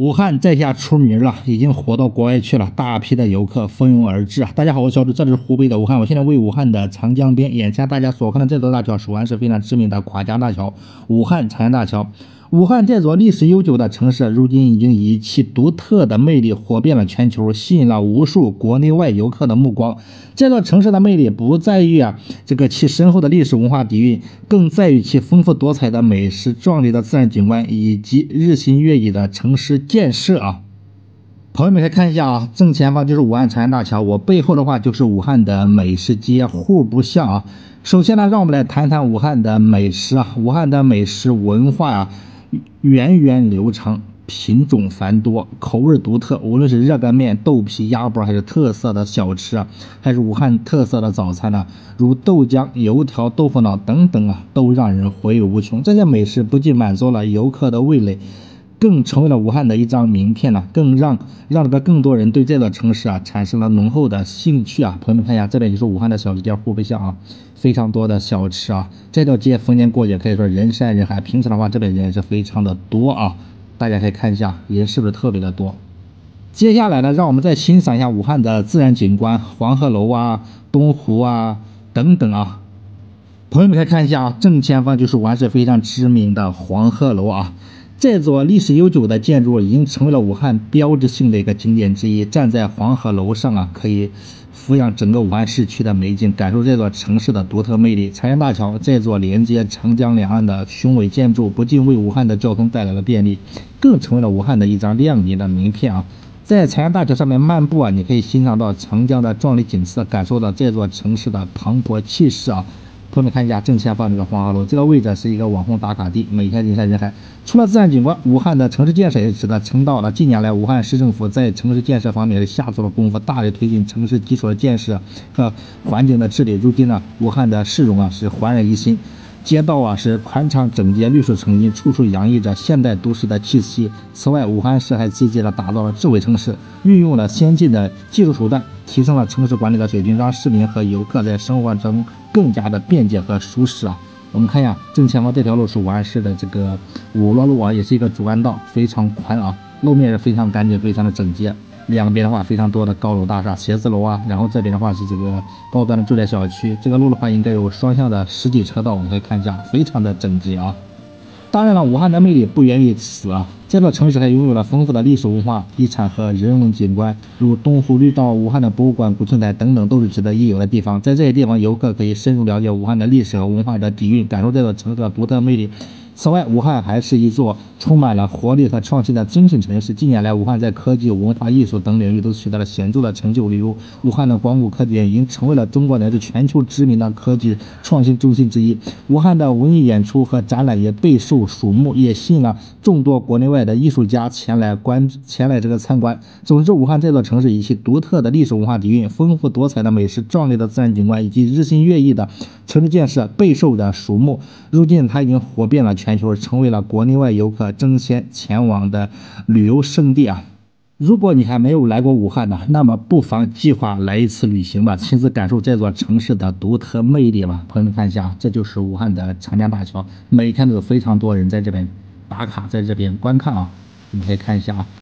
武汉在下出名了，已经火到国外去了，大批的游客蜂拥而至啊！大家好，我是小朱，这里是湖北的武汉，我现在为武汉的长江边，眼下大家所看的这座大桥，蜀安是非常知名的跨江大桥——武汉长江大桥。武汉这座历史悠久的城市，如今已经以其独特的魅力火遍了全球，吸引了无数国内外游客的目光。这座城市的魅力不在于啊这个其深厚的历史文化底蕴，更在于其丰富多彩的美食、壮丽的自然景观以及日新月异的城市建设啊。朋友们可以看一下啊，正前方就是武汉长江大桥，我背后的话就是武汉的美食街，互不像啊。首先呢，让我们来谈谈武汉的美食啊，武汉的美食文化啊。源远流长，品种繁多，口味独特。无论是热干面、豆皮、鸭脖，还是特色的小吃啊，还是武汉特色的早餐呢，如豆浆、油条、豆腐脑等等啊，都让人回味无穷。这些美食不仅满足了游客的味蕾，更成为了武汉的一张名片呢，更让让这个更多人对这座城市啊产生了浓厚的兴趣啊。朋友们看一下，这边就是武汉的小吃街，湖北巷啊。非常多的小吃啊，这条街逢年过节可以说人山人海。平时的话，这边人是非常的多啊，大家可以看一下，人是不是特别的多？接下来呢，让我们再欣赏一下武汉的自然景观，黄鹤楼啊、东湖啊等等啊。朋友们可以看一下啊，正前方就是武汉市非常知名的黄鹤楼啊。这座历史悠久的建筑已经成为了武汉标志性的一个景点之一。站在黄鹤楼上啊，可以俯仰整个武汉市区的美景，感受这座城市的独特魅力。长江大桥这座连接长江两岸的雄伟建筑，不仅为武汉的交通带来了便利，更成为了武汉的一张亮丽的名片啊！在长江大桥上面漫步啊，你可以欣赏到长江的壮丽景色，感受到这座城市的磅礴气势啊！朋友们看一下正前方这个黄鹤楼，这个位置是一个网红打卡地，每天人山人海。除了自然景观，武汉的城市建设也值得称道了。近年来，武汉市政府在城市建设方面是下足了功夫，大力推进城市基础的建设和环境的治理。如今呢，武汉的市容啊是焕然一新。街道啊是宽敞整洁、绿树成荫，处处洋溢着现代都市的气息。此外，武汉市还积极地打造了智慧城市，运用了先进的技术手段，提升了城市管理的水平，让市民和游客在生活中更加的便捷和舒适啊。我们看一下正前方这条路是武汉市的这个五洛路啊，也是一个主干道，非常宽啊，路面是非常干净、非常的整洁。两边的话非常多的高楼大厦、写字楼啊，然后这边的话是这个高端的住宅小区。这个路的话应该有双向的实体车道，我们可以看一下，非常的整洁啊。当然了，武汉的魅力不源于此啊，这座城市还拥有了丰富的历史文化遗产和人文景观，如东湖绿道、武汉的博物馆、古村台等等，都是值得一游的地方。在这些地方，游客可以深入了解武汉的历史和文化的底蕴，感受这座城市的独特魅力。此外，武汉还是一座充满了活力和创新的精神城市。近年来，武汉在科技、文化艺术等领域都取得了显著的成就。例如，武汉的光谷科技园已经成为了中国乃至全球知名的科技创新中心之一。武汉的文艺演出和展览也备受瞩目，也吸引了众多国内外的艺术家前来观前来这个参观。总之，武汉这座城市以其独特的历史文化底蕴、丰富多彩的美食、壮丽的自然景观以及日新月异的城市建设备受的瞩目。如今，它已经火遍了全。球成为了国内外游客争先前往的旅游胜地啊！如果你还没有来过武汉呢，那么不妨计划来一次旅行吧，亲自感受这座城市的独特魅力吧。朋友们看一下，这就是武汉的长江大桥，每天都有非常多人在这边打卡，在这边观看啊，你可以看一下啊。